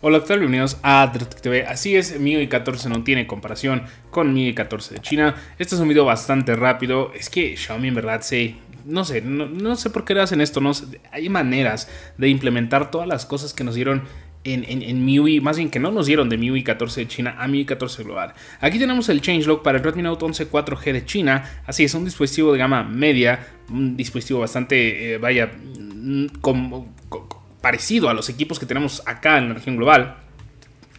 Hola, ¿qué tal? Bienvenidos a TV. Así es, MIUI 14 no tiene comparación con MIUI 14 de China. Este es un video bastante rápido. Es que Xiaomi en verdad se... No sé, no, sé por qué hacen esto. No hay maneras de implementar todas las cosas que nos dieron en, MIUI, más bien que no nos dieron de MIUI 14 de China a MIUI 14 global. Aquí tenemos el changelog para el Redmi Note 11 4G de China. Así es, un dispositivo de gama media, un dispositivo bastante, eh, vaya, mm, como parecido a los equipos que tenemos acá en la región global.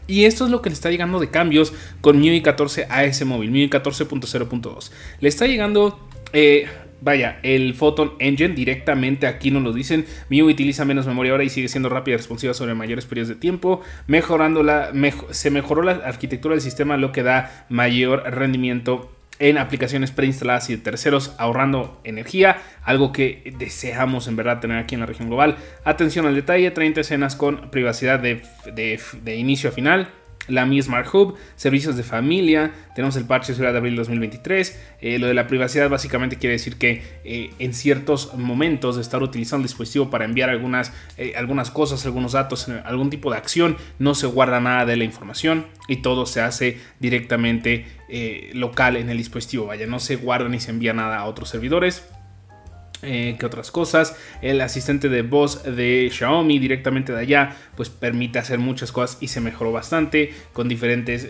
Y esto es lo que le está llegando de cambios con MIUI 14 a ese móvil, MIUI 14.0.2. Le está llegando, eh, vaya, el Photon Engine directamente aquí nos lo dicen. MIUI utiliza menos memoria ahora y sigue siendo rápida y responsiva sobre mayores periodos de tiempo. Mejorando la, se mejoró la arquitectura del sistema, lo que da mayor rendimiento en aplicaciones preinstaladas y de terceros, ahorrando energía, algo que deseamos en verdad tener aquí en la región global. Atención al detalle, 30 escenas con privacidad de, de inicio a final la Mi Smart Hub, servicios de familia, tenemos el parche seguridad de abril 2023. Eh, lo de la privacidad básicamente quiere decir que eh, en ciertos momentos de estar utilizando el dispositivo para enviar algunas, eh, algunas cosas, algunos datos, algún tipo de acción, no se guarda nada de la información y todo se hace directamente local en el dispositivo. Vaya, no se guarda ni se envía nada a otros servidores. Eh, que otras cosas. El asistente de voz de Xiaomi directamente de allá, pues permite hacer muchas cosas y se mejoró bastante con diferentes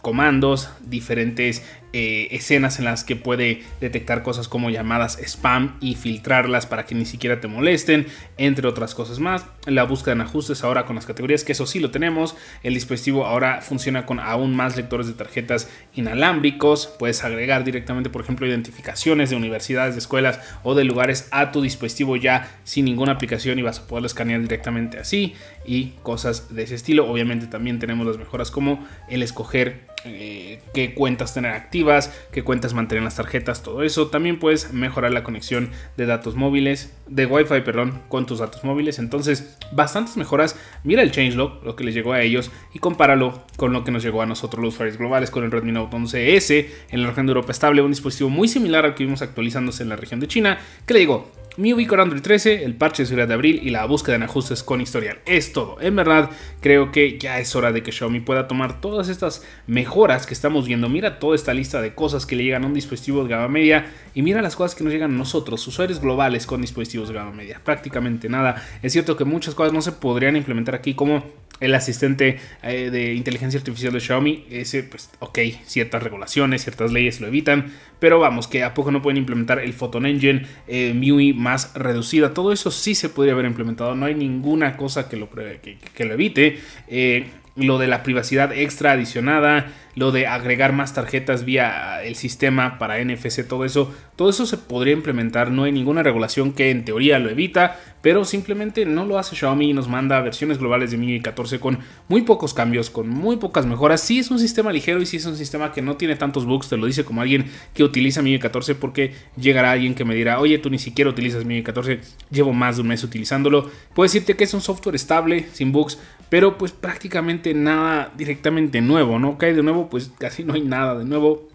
comandos, diferentes eh, escenas en las que puede detectar cosas como llamadas spam y filtrarlas para que ni siquiera te molesten, entre otras cosas más. La búsqueda en ajustes ahora con las categorías, que eso sí lo tenemos. El dispositivo ahora funciona con aún más lectores de tarjetas inalámbricos. Puedes agregar directamente, por ejemplo, identificaciones de universidades, de escuelas o de lugares a tu dispositivo ya sin ninguna aplicación y vas a poderlo escanear directamente así y cosas de ese estilo. Obviamente también tenemos las mejoras como el escoger eh, qué cuentas tener activas, qué cuentas mantener las tarjetas, todo eso. También puedes mejorar la conexión de datos móviles, de Wi-Fi, perdón, con tus datos móviles. Entonces, bastantes mejoras. Mira el changelog, lo que les llegó a ellos, y compáralo con lo que nos llegó a nosotros los usuarios globales con el Redmi Note 11S en la región de Europa estable, un dispositivo muy similar al que vimos actualizándose en la región de China, que le llegó MIUI con Android 13, el parche de seguridad de abril y la búsqueda en ajustes con historial. Es todo. En verdad, creo que ya es hora de que Xiaomi pueda tomar todas estas mejoras que estamos viendo. Mira toda esta lista de cosas que le llegan a un dispositivo de gama media y mira las cosas que nos llegan a nosotros, usuarios globales con dispositivos de gama media. Prácticamente nada. Es cierto que muchas cosas no se podrían implementar aquí como el asistente eh, de inteligencia artificial de Xiaomi, ese, pues, ok, ciertas regulaciones, ciertas leyes lo evitan, pero vamos, que a poco no pueden implementar el Photon Engine, eh, MIUI más reducida, todo eso sí se podría haber implementado, no hay ninguna cosa que lo, que, que lo evite. Eh, lo de la privacidad extra adicionada, lo de agregar más tarjetas vía el sistema para NFC, todo eso, todo eso se podría implementar, no hay ninguna regulación que en teoría lo evita, pero simplemente no lo hace Xiaomi y nos manda versiones globales de MIUI 14 con muy pocos cambios, con muy pocas mejoras. Sí es un sistema ligero y sí es un sistema que no tiene tantos bugs, te lo dice como alguien que utiliza MIUI 14 porque llegará alguien que me dirá, oye, tú ni siquiera utilizas MIUI 14, llevo más de un mes utilizándolo. Puedo decirte que es un software estable, sin bugs, pero pues prácticamente nada directamente nuevo, ¿no? Cae de nuevo, pues casi no hay nada de nuevo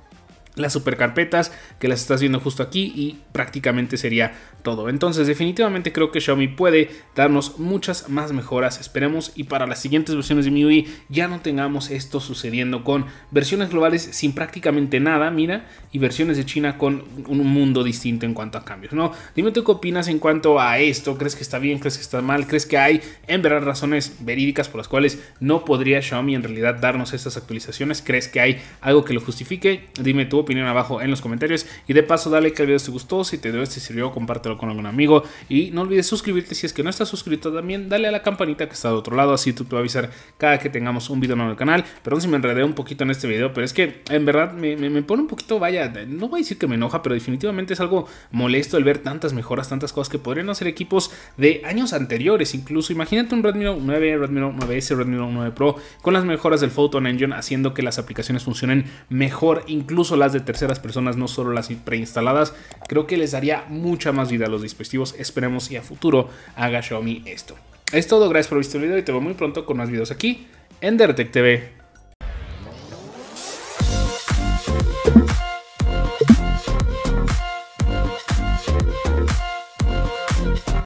las supercarpetas que las estás viendo justo aquí y prácticamente sería todo. Entonces definitivamente creo que Xiaomi puede darnos muchas más mejoras, esperemos y para las siguientes versiones de MIUI ya no tengamos esto sucediendo con versiones globales sin prácticamente nada, mira, y versiones de China con un mundo distinto en cuanto a cambios, ¿no? Dime tú qué opinas en cuanto a esto, ¿crees que está bien, crees que está mal, crees que hay en verdad razones verídicas por las cuales no podría Xiaomi en realidad darnos estas actualizaciones? ¿Crees que hay algo que lo justifique? Dime tú opinión abajo en los comentarios. Y de paso, dale que el video te gustó. Si te dio este sirvió, compártelo con algún amigo. Y no olvides suscribirte si es que no estás suscrito también. Dale a la campanita que está de otro lado. Así tú te va a avisar cada que tengamos un video nuevo en el canal. Perdón si me enredé un poquito en este video, pero es que en verdad me, me, pone un poquito, vaya, no voy a decir que me enoja, pero definitivamente es algo molesto el ver tantas mejoras, tantas cosas que podrían hacer equipos de años anteriores. Incluso imagínate un Redmi Note 9, Redmi Note 9S, Redmi Note 9 Pro con las mejoras del Photon Engine haciendo que las aplicaciones funcionen mejor, incluso las de terceras personas, no solo las preinstaladas, creo que les daría mucha más vida a los dispositivos. Esperemos y a futuro haga Xiaomi esto. Es todo, gracias por visto el video y te veo muy pronto con más videos aquí en Dertec TV.